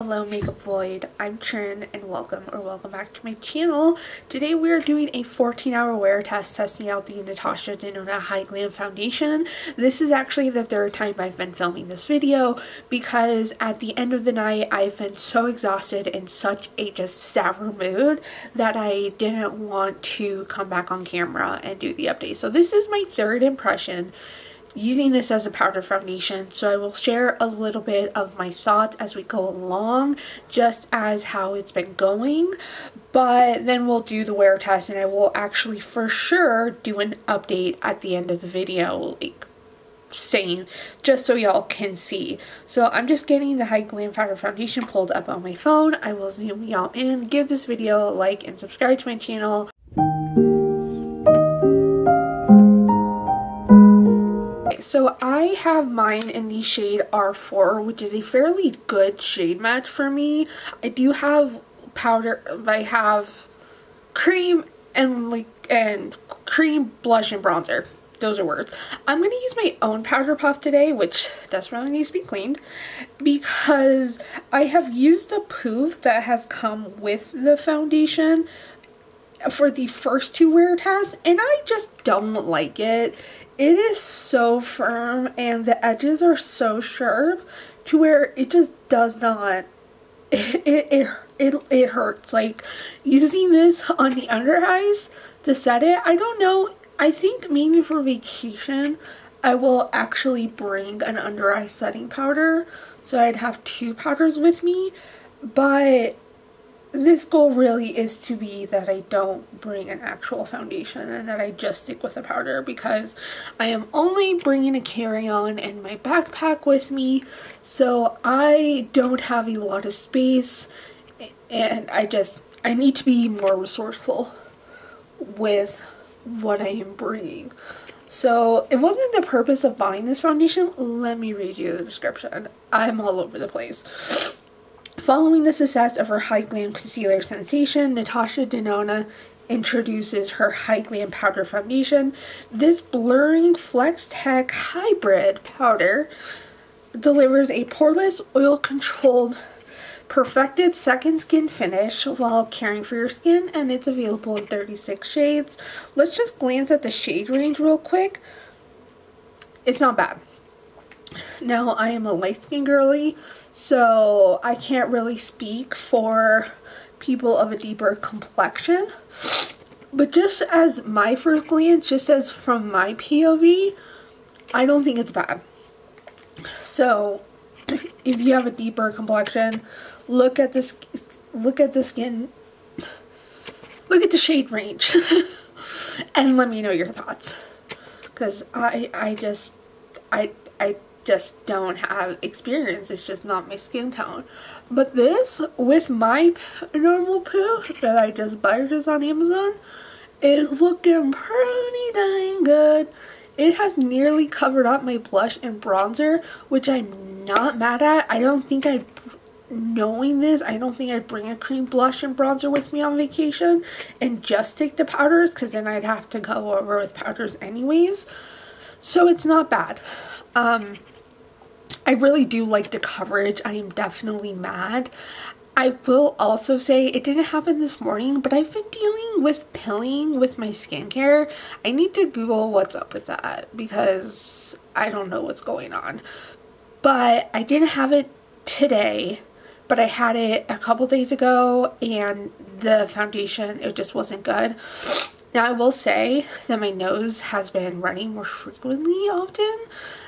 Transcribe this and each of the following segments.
Hello Makeup Void, I'm Trin and welcome or welcome back to my channel. Today we are doing a 14 hour wear test testing out the Natasha Denona Hy Glam Foundation. This is actually the third time I've been filming this video because at the end of the night I've been so exhausted in such a just sour mood that I didn't want to come back on camera and do the update. So this is my third impression using this as a powder foundation. So I will share a little bit of my thoughts as we go along just as how it's been going. But then we'll do the wear test and I will actually for sure do an update at the end of the video like saying just so y'all can see. So I'm just getting the hy glam powder foundation pulled up on my phone. I will zoom y'all in give this video a like and subscribe to my channel so I have mine in the shade R4, which is a fairly good shade match for me. I do have powder, I have cream and like, and cream, blush, and bronzer. Those are words. I'm going to use my own powder puff today, which desperately needs to be cleaned, because I have used the poof that has come with the foundation for the first two wear tests, and I just don't like it. It is so firm and the edges are so sharp to where it just does not, it, it, it, it, hurts. Like using this on the under eyes to set it, I don't know, I think maybe for vacation I will actually bring an under eye setting powder. So I'd have two powders with me. But this goal really is to be that I don't bring an actual foundation and that I just stick with a powder because I am only bringing a carry-on and my backpack with me so I don't have a lot of space and I just I need to be more resourceful with what I am bringing. So it wasn't the purpose of buying this foundation. Let me read you the description. I'm all over the place. Following the success of her Hy Glam Concealer Sensation, Natasha Denona introduces her Hy Glam Powder Foundation. This blurring Flex Tech Hybrid powder delivers a poreless, oil-controlled, perfected second skin finish while caring for your skin, and it's available in 36 shades. Let's just glance at the shade range real quick. It's not bad. Now, I am a light skin girly, so I can't really speak for people of a deeper complexion. But just as my first glance, just as from my POV, I don't think it's bad. So, if you have a deeper complexion, look at this, look at the skin, look at the shade range, and let me know your thoughts. Because I, I just, I, I just don't have experience. It's just not my skin tone. But this, with my normal poo that I just purchased on Amazon, it's looking pretty dang good. It has nearly covered up my blush and bronzer, which I'm not mad at. I don't think I'd, knowing this, I don't think I'd bring a cream blush and bronzer with me on vacation and just take the powders because then I'd have to go over with powders anyways. So it's not bad. Um, I really do like the coverage. I am definitely mad. I will also say it didn't happen this morning, but I've been dealing with pilling with my skincare. I need to Google what's up with that because I don't know what's going on. But I didn't have it today, but I had it a couple days ago and the foundation, it just wasn't good. Now I will say that my nose has been running more frequently often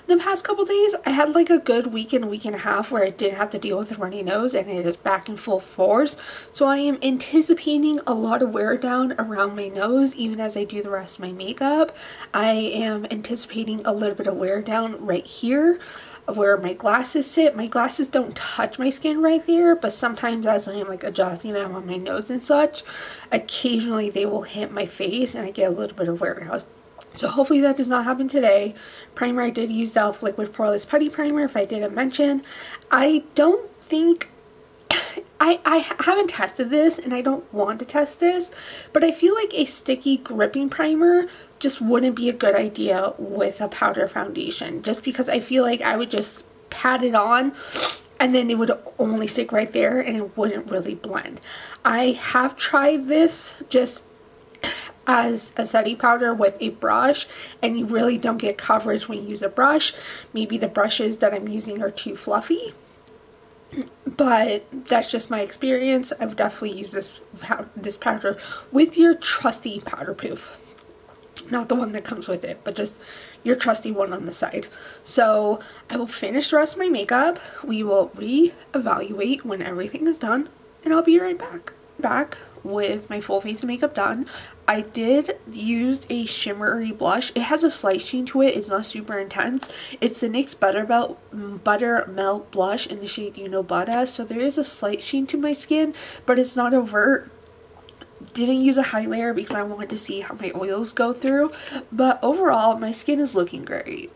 the past couple days. I had like a good week and week and a half where I didn't have to deal with a runny nose and it is back in full force. So I am anticipating a lot of wear down around my nose even as I do the rest of my makeup. I am anticipating a little bit of wear down right here where my glasses sit. My glasses don't touch my skin right there, but sometimes as I am like adjusting them on my nose and such, occasionally they will hit my face and I get a little bit of wear down. So hopefully that does not happen today. Primer, I did use the e.l.f. Liquid Poreless Putty Primer if I didn't mention. I don't think I, I haven't tested this and I don't want to test this, but I feel like a sticky gripping primer just wouldn't be a good idea with a powder foundation just because I feel like I would just pat it on and then it would only stick right there and it wouldn't really blend. I have tried this just as a setting powder with a brush and you really don't get coverage when you use a brush. Maybe the brushes that I'm using are too fluffy but that's just my experience. I would definitely use this this powder with your trusty powder proof. Not the one that comes with it, but just your trusty one on the side. So I will finish the rest of my makeup. We will re-evaluate when everything is done and I'll be right back. Back with my full face makeup done. I did use a shimmery blush. It has a slight sheen to it. It's not super intense. It's the NYX Butter, mm, Butter Melt Blush in the shade U Know Butta. So there is a slight sheen to my skin, but it's not overt. Didn't use a highlighter because I wanted to see how my oils go through. But overall, my skin is looking great.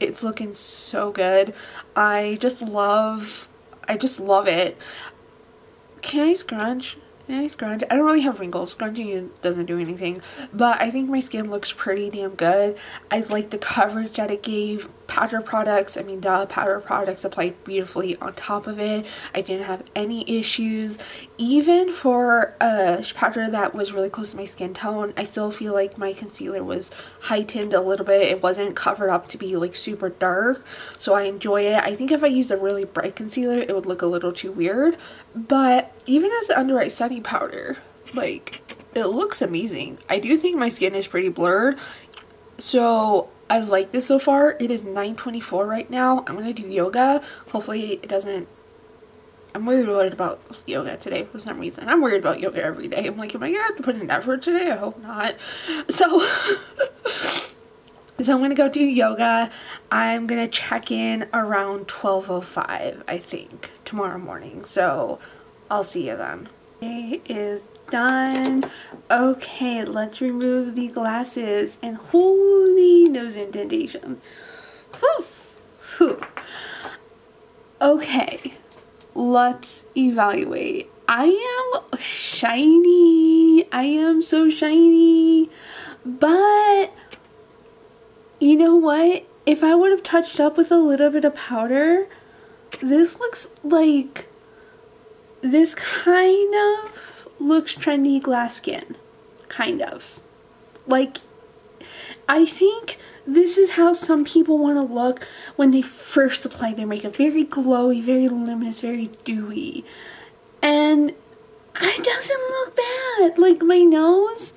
It's looking so good. I just love, I just love it. Can I scrunch? Yeah, I scrunch. I don't really have wrinkles. Scrunching doesn't do anything. But I think my skin looks pretty damn good. I like the coverage that it gave. Powder products, I mean the powder products applied beautifully on top of it. I didn't have any issues. Even for a powder that was really close to my skin tone, I still feel like my concealer was heightened a little bit. It wasn't covered up to be like super dark. So I enjoy it. I think if I used a really bright concealer, it would look a little too weird. But even as an under eye setting powder, like it looks amazing. I do think my skin is pretty blurred. So I like this so far. It is 9.24 right now. I'm going to do yoga. Hopefully it doesn't... I'm worried about yoga today for some reason. I'm worried about yoga every day. I'm like, am I going to have to put in effort today? I hope not. So... so I'm going to go do yoga. I'm going to check in around 12.05, I think, tomorrow morning. So I'll see you then. It is done. Okay, let's remove the glasses and nose indentation. Okay, let's evaluate. I am shiny. I am so shiny. But you know what? If I would have touched up with a little bit of powder, this looks like, this kind of looks trendy glass skin. Kind of. Like, I think this is how some people want to look when they first apply their makeup. Very glowy, very luminous, very dewy. And it doesn't look bad. Like my nose,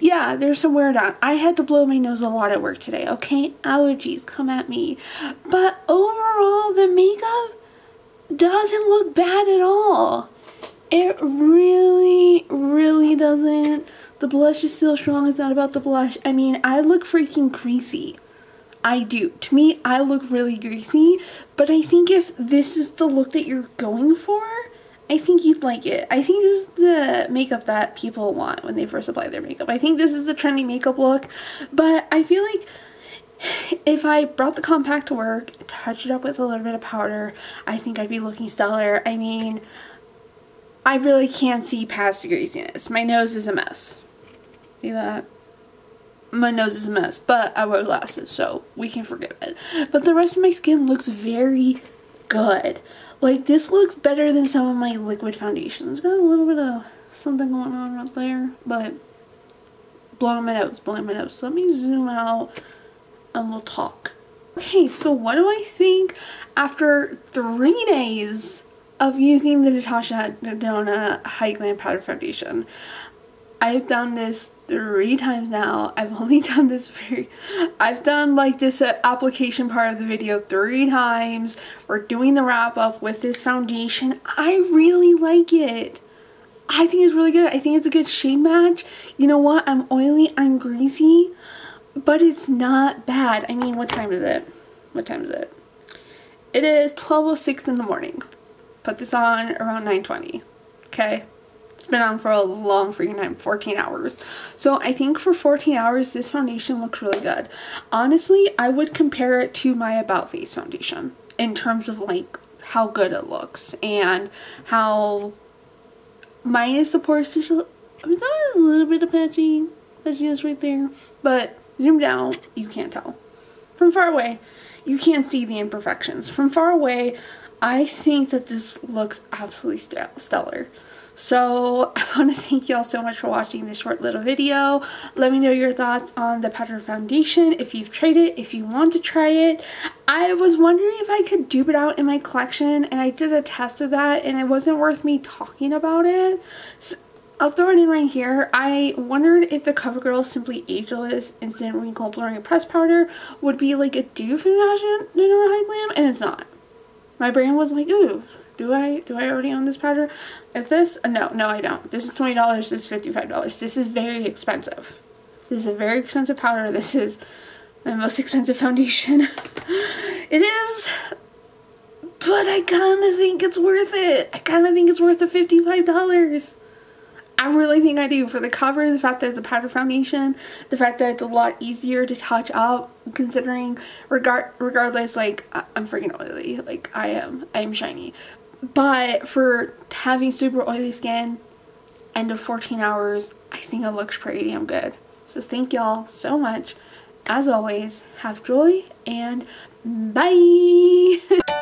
yeah, there's some wear down. I had to blow my nose a lot at work today, okay? Allergies, come at me. But overall, the makeup doesn't look bad at all. It really, really doesn't. The blush is still strong. It's not about the blush. I mean, I look freaking greasy. I do. To me, I look really greasy. But I think if this is the look that you're going for, I think you'd like it. I think this is the makeup that people want when they first apply their makeup. I think this is the trendy makeup look, but I feel like if I brought the compact to work, touched it up with a little bit of powder, I think I'd be looking stellar. I mean, I really can't see past the greasiness. My nose is a mess. See that? My nose is a mess, but I wear glasses, so we can forgive it. But the rest of my skin looks very good. Like, this looks better than some of my liquid foundations. Got a little bit of something going on right there, but blowing my nose, blowing my nose. So let me zoom out and we'll talk. Okay, so what do I think after three days of using the Natasha Denona Hy Glam Powder Foundation? I've done this three times now. I've only done this very, I've done like this uh, application part of the video three times. We're doing the wrap up with this foundation. I really like it. I think it's really good. I think it's a good shade match. You know what? I'm oily, I'm greasy, but it's not bad. I mean, what time is it? What time is it? It is 12.06 in the morning. Put this on around 9.20. Okay? It's been on for a long freaking time, 14 hours. So I think for 14 hours, this foundation looks really good. Honestly, I would compare it to my About Face foundation in terms of like how good it looks and how minus the pore tissue. I mean, that was a little bit of patchy, patchiness right there, but zoomed out, you can't tell. From far away, you can't see the imperfections. From far away, I think that this looks absolutely stellar. So I want to thank y'all so much for watching this short little video. Let me know your thoughts on the powder foundation, if you've tried it, if you want to try it. I was wondering if I could dupe it out in my collection and I did a test of that and it wasn't worth me talking about it. So I'll throw it in right here. I wondered if the CoverGirl Simply Ageless Instant Wrinkle Blurring Press Powder would be like a dupe for National Hy Glam and it's not. My brain was like, ooh, do I do I already own this powder? Is this? No, no I don't. This is $20, this is $55. This is very expensive. This is a very expensive powder. This is my most expensive foundation. it is, but I kind of think it's worth it. I kind of think it's worth the $55. I really think I do for the cover, the fact that it's a powder foundation, the fact that it's a lot easier to touch up considering regard regardless like I'm freaking oily like I am I am shiny but for having super oily skin end of 14 hours I think it looks pretty damn good. So thank y'all so much. As always have joy and bye